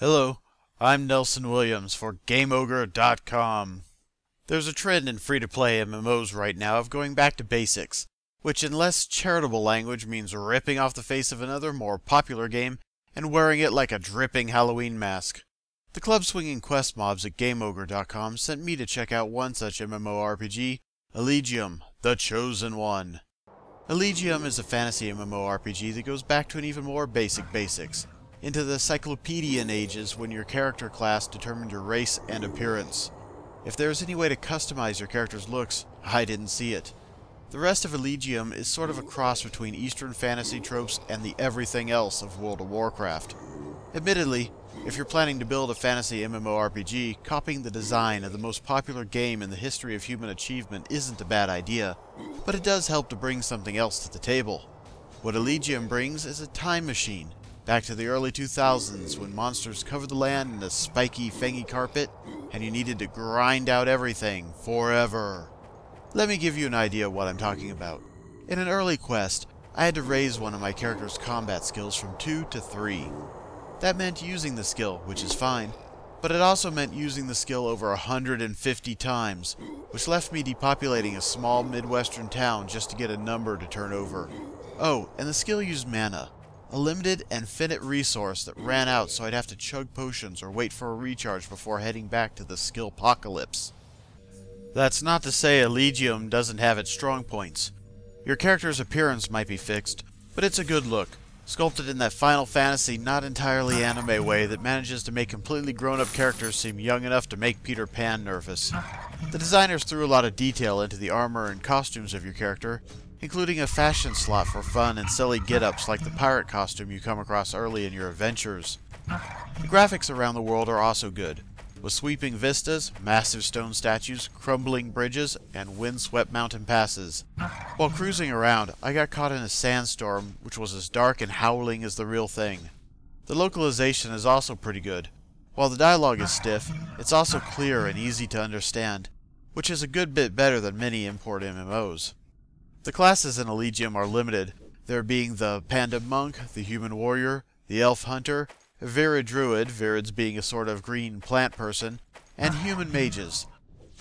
Hello, I'm Nelson Williams for GameOgre.com. There's a trend in free to play MMOs right now of going back to basics, which in less charitable language means ripping off the face of another more popular game and wearing it like a dripping Halloween mask. The club swinging quest mobs at GameOgre.com sent me to check out one such MMORPG, Eligium, The Chosen One. Eligium is a fantasy MMORPG that goes back to an even more basic basics, into the cyclopedian ages when your character class determined your race and appearance. If there is any way to customize your character's looks, I didn't see it. The rest of Eligium is sort of a cross between Eastern fantasy tropes and the everything else of World of Warcraft. Admittedly, if you're planning to build a fantasy MMORPG, copying the design of the most popular game in the history of human achievement isn't a bad idea, but it does help to bring something else to the table. What Eligium brings is a time machine, back to the early 2000s when monsters covered the land in a spiky, fangy carpet, and you needed to grind out everything forever. Let me give you an idea of what I'm talking about. In an early quest, I had to raise one of my character's combat skills from 2 to 3. That meant using the skill, which is fine, but it also meant using the skill over 150 times, which left me depopulating a small midwestern town just to get a number to turn over. Oh, and the skill used mana, a limited and finite resource that ran out so I'd have to chug potions or wait for a recharge before heading back to the skill apocalypse. That's not to say Eligium doesn't have its strong points. Your character's appearance might be fixed, but it's a good look, sculpted in that Final Fantasy not entirely anime way that manages to make completely grown-up characters seem young enough to make Peter Pan nervous. The designers threw a lot of detail into the armor and costumes of your character, including a fashion slot for fun and silly get-ups like the pirate costume you come across early in your adventures. The graphics around the world are also good, with sweeping vistas, massive stone statues, crumbling bridges, and windswept mountain passes. While cruising around, I got caught in a sandstorm which was as dark and howling as the real thing. The localization is also pretty good. While the dialogue is stiff, it's also clear and easy to understand, which is a good bit better than many import MMOs. The classes in Eligium are limited, there being the Panda Monk, the Human Warrior, the Elf Hunter, Virid Druid, Virids being a sort of green plant person, and human mages.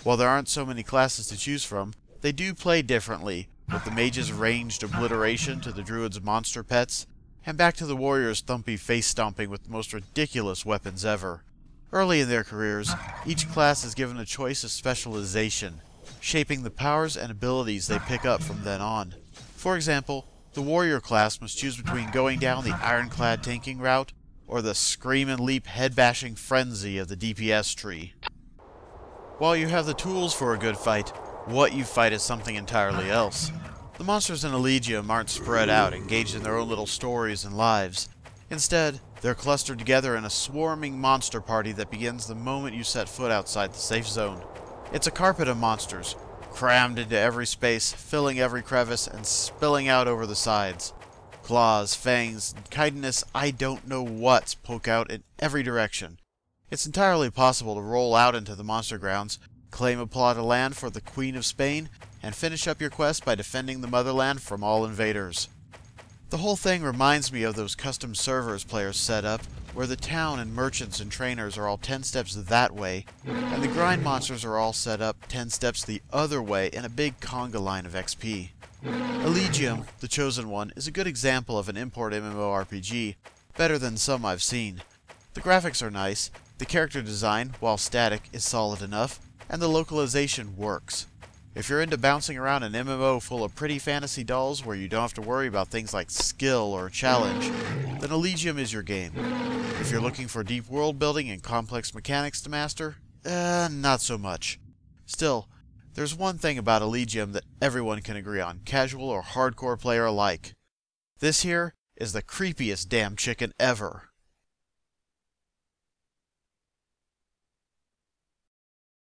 While there aren't so many classes to choose from, they do play differently, with the mages ranged obliteration to the druid's monster pets, and back to the warriors thumpy face stomping with the most ridiculous weapons ever. Early in their careers, each class is given a choice of specialization, shaping the powers and abilities they pick up from then on. For example, the warrior class must choose between going down the ironclad tanking route or the scream and leap head bashing frenzy of the DPS tree. While you have the tools for a good fight, what you fight is something entirely else. The monsters in Eligium aren't spread out, engaged in their own little stories and lives. Instead, they're clustered together in a swarming monster party that begins the moment you set foot outside the safe zone. It's a carpet of monsters, crammed into every space, filling every crevice, and spilling out over the sides. Claws, fangs, chitinous I don't know whats poke out in every direction. It's entirely possible to roll out into the monster grounds, claim a plot of land for the Queen of Spain, and finish up your quest by defending the motherland from all invaders. The whole thing reminds me of those custom servers players set up, where the town and merchants and trainers are all 10 steps that way, and the grind monsters are all set up 10 steps the other way in a big conga line of XP. Eligium, the Chosen One, is a good example of an import MMORPG, better than some I've seen. The graphics are nice, the character design, while static, is solid enough, and the localization works. If you're into bouncing around an MMO full of pretty fantasy dolls where you don't have to worry about things like skill or challenge, then Eligium is your game. If you're looking for deep world building and complex mechanics to master, uh, not so much. Still, there's one thing about Eligium that everyone can agree on, casual or hardcore player alike. This here is the creepiest damn chicken ever.